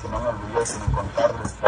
que no me olvidé sin contarles.